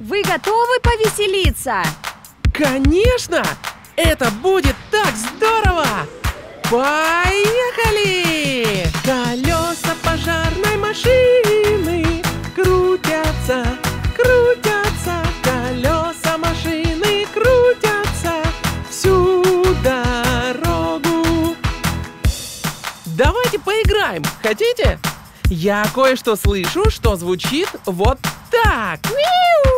Вы готовы повеселиться? Конечно! Это будет так здорово! Поехали! Колеса пожарной машины крутятся, крутятся, колеса машины крутятся всю дорогу. Давайте поиграем, хотите? Я кое-что слышу, что звучит вот так. Виу-виу!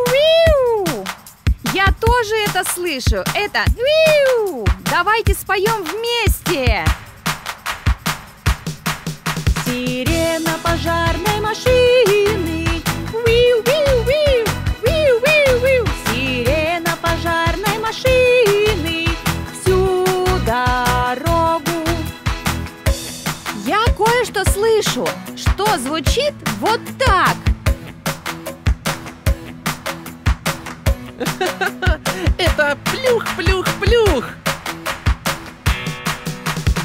Я тоже это слышу. Это виу! Давайте споем вместе. Сирена пожарной машины. Виу-виу-виу! Виу-виу-виу! Сирена пожарной машины. Всю дорогу. Я кое-что слышу, что звучит вот так. Это плюх-плюх-плюх.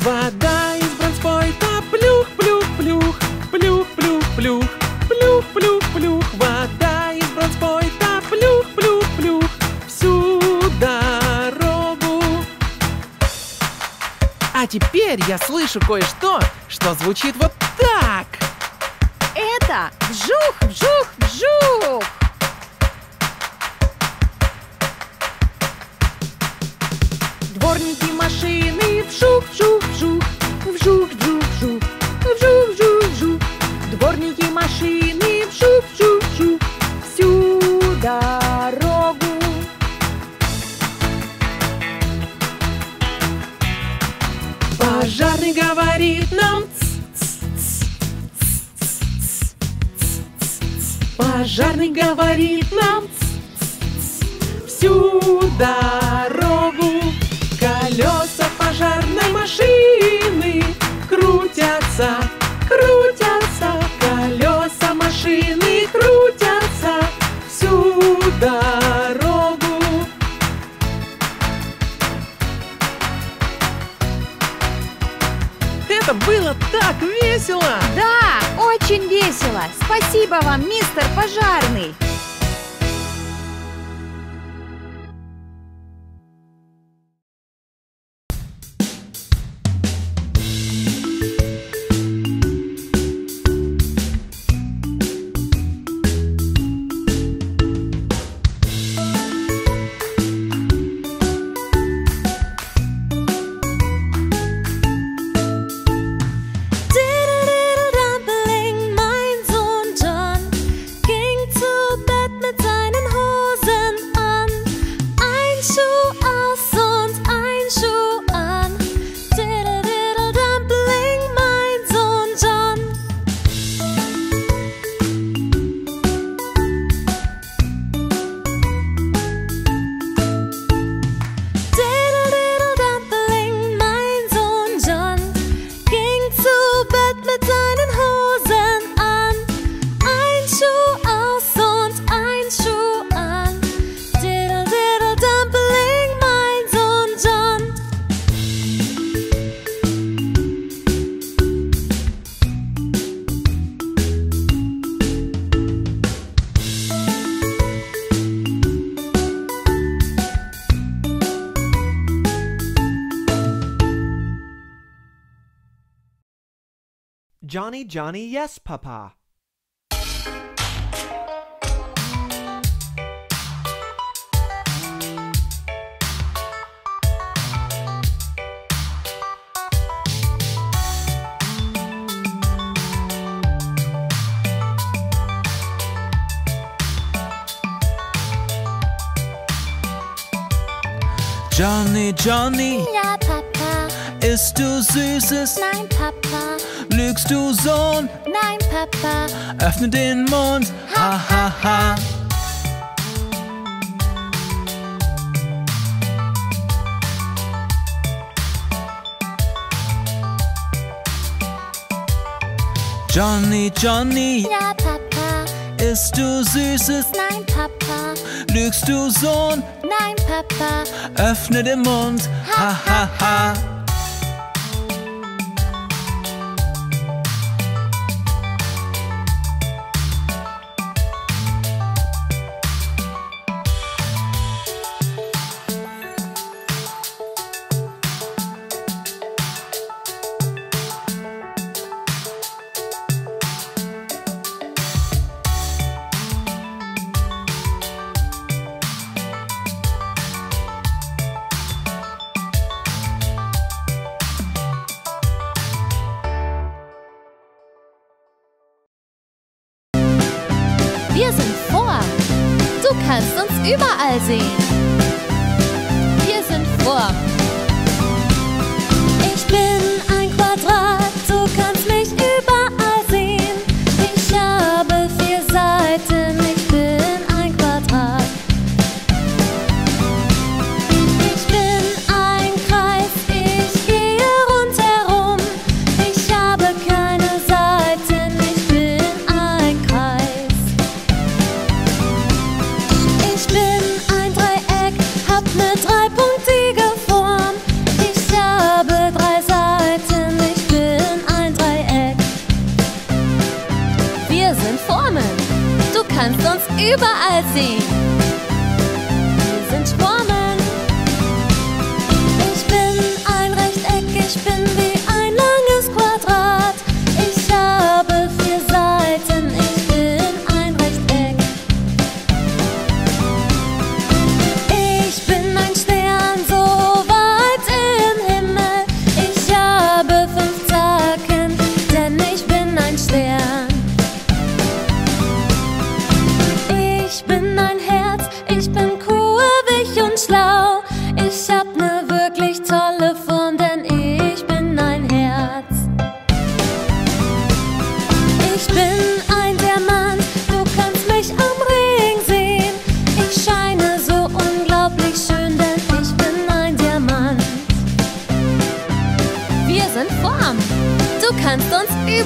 Вода из бронспойта плюх-плюх-плюх, плюх-плюх-плюх, плюх-плюх-плюх. Вода из бронспойта плюх-плюх-плюх всю дорогу. А теперь я слышу кое-что, что звучит вот так. Это вжух, дворники машины вжух-вжух-вжух, вжух-вжух-вжух, вжух-вжух-вжух. Дворники машины вжух-вжух-вжух всю дорогу. Пожарный говорит нам Пожарный говорит нам всю дорогу. Крутятся, крутятся, колеса машины крутятся всю дорогу. Это было так весело! Да, очень весело. Спасибо вам, мистер Пожарный. Johnny, Johnny, yes, Papa. Johnny, Johnny, Ja, Papa. Isst du Süßes? Nein, Papa. Lügst du Sohn? Nein, Papa. Öffne den Mund, ha ha ha. Johnny, Johnny, Ja, Papa. isst du Süßes? Nein, Papa. Lügst du Sohn? Nein, Papa. Öffne den Mund, ha ha ha. Überall sehen. Wir sind Form. Ich bin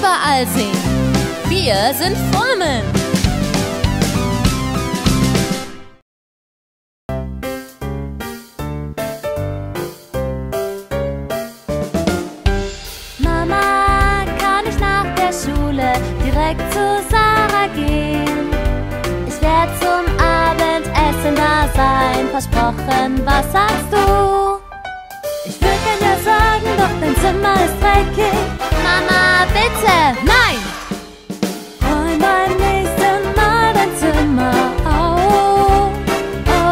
überall sehen. Wir sind Formen. Mama, kann ich nach der Schule direkt zu Sarah gehen? Ich werde zum Abendessen da sein, versprochen, was sagst du? Ich will kein Ja sagen, doch dein Zimmer ist dreckig. Mama, bitte, nein! Räum beim nächsten Mal dein Zimmer auf.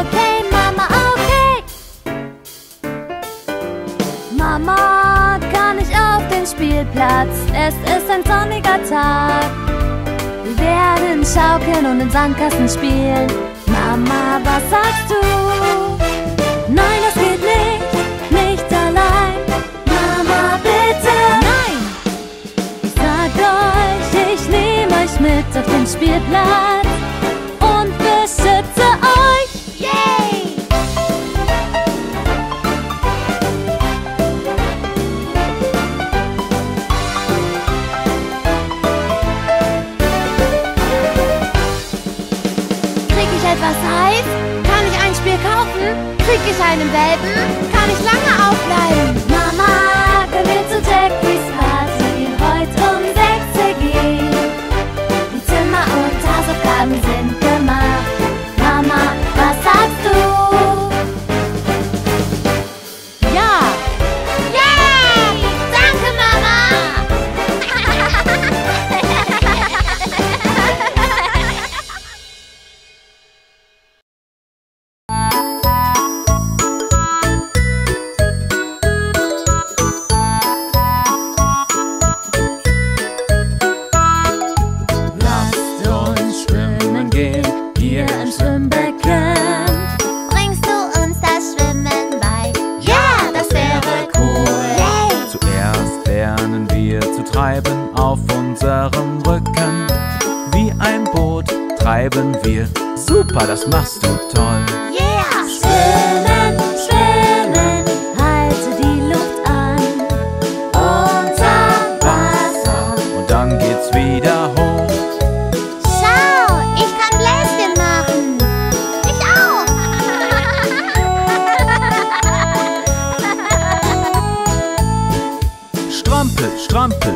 Okay, Mama, okay. Mama, kann ich auf den Spielplatz? Es ist ein sonniger Tag. Wir werden schaukeln und in Sandkasten spielen. Mama, was sagst du? Mit auf den Spielplatz und beschütze euch. Yay! Krieg ich etwas heiß? Kann ich ein Spiel kaufen? Krieg ich einen Welpen? Kann ich lange aufbleiben? Treiben auf unserem Rücken. Wie ein Boot treiben wir. Super, das machst du toll.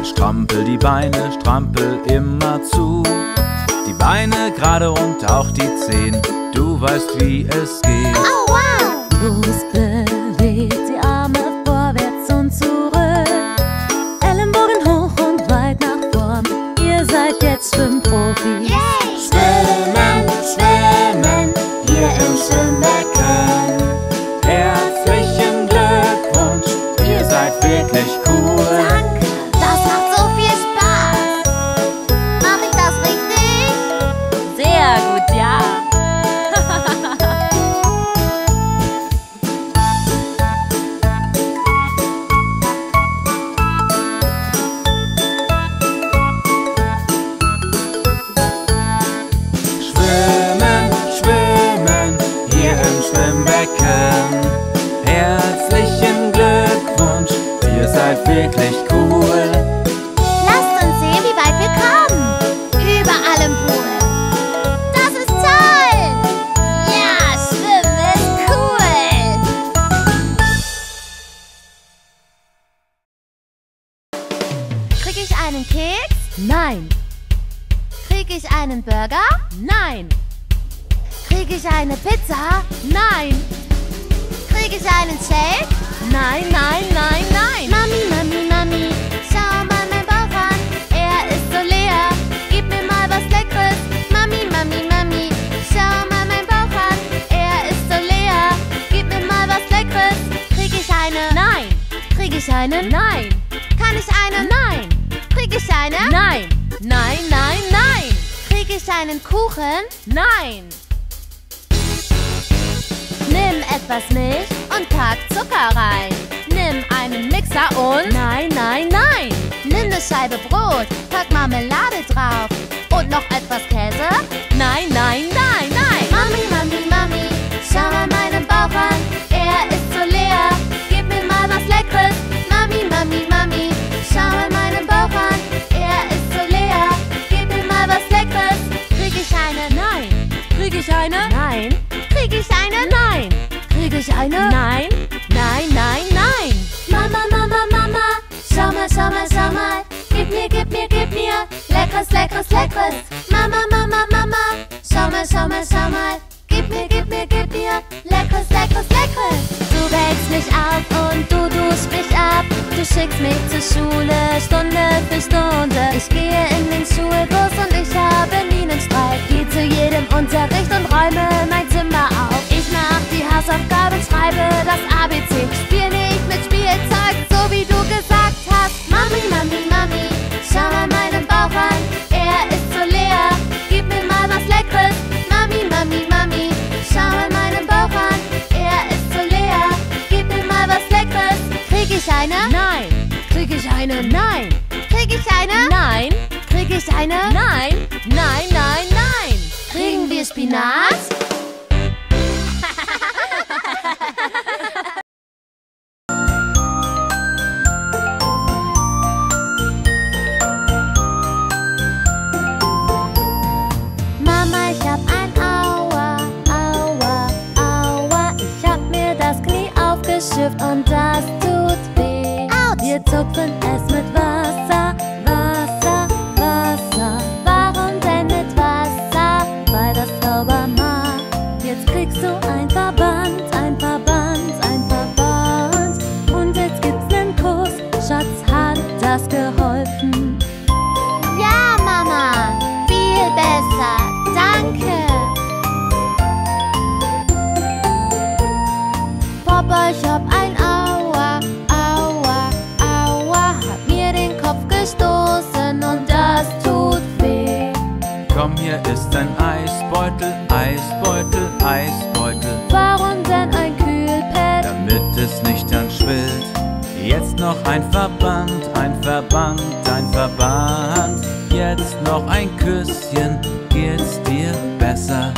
Strampel, strampel die Beine, strampel immer zu. Die Beine gerade und auch die Zehen. Du weißt, wie es geht. Oh, wow. Herzlichen Glückwunsch, ihr seid wirklich Krieg ich einen Shake? Nein, nein, nein, nein. Mami, Mami, Mami, schau mal mein Bauch an. Er ist so leer. Gib mir mal was Leckeres. Mami, Mami, Mami, schau mal mein Bauch an. Er ist so leer. Gib mir mal was Leckeres. Krieg ich eine? Nein. Krieg ich eine? Nein. Kann ich eine? Nein. Krieg ich eine? Nein. Nein, nein, nein. Krieg ich einen Kuchen? Nein. Nimm etwas Milch und pack Zucker rein. Nimm einen Mixer und... Nein, nein, nein. Nimm eine Scheibe Brot, pack Marmelade drauf. Und noch etwas Käse? Nein, nein, nein, nein. Mami, Mami, Mami, schau mal meinen Bauch an. Er ist so leer. Gib mir mal was Leckeres. Mami, Mami, Mami, schau mal meinen Bauch an. Ich eine? Nein. Nein, nein, nein. Mama, Mama, Mama, schau mal, schau mal, schau mal. Gib mir, gib mir, gib mir. Leckeres, leckeres, leckeres. Mama, Mama, Mama, schau mal, schau mal, schau mal. Gib mir, gib mir, gib mir. Leckeres, leckeres, leckeres. Du wächst mich auf und du duschst mich ab. Du schickst mich zur Schule, Stunde für Stunde. Ich gehe in den Schulbus und ich habe nie einen Streit. Geh zu jedem Unterricht und Ich eine? Nein. Nein, nein, nein. Kriegen wir Spinat? Jetzt kriegst du ein Verband, ein Verband, ein Verband. Und jetzt gibt's nen Kuss. Schatz, hat das geholfen? Ja, Mama, viel besser. Danke. Papa, ich hab ein Aua, Aua, Aua. Hab mir den Kopf gestoßen und das tut weh. Komm, hier ist ein Eisbeutel, Eisbeutel, Eisbeutel, Warum denn ein Kühlpad? damit es nicht dann schwillt. Jetzt noch ein Verband, ein Verband, ein Verband. Jetzt noch ein Küsschen, geht's dir besser?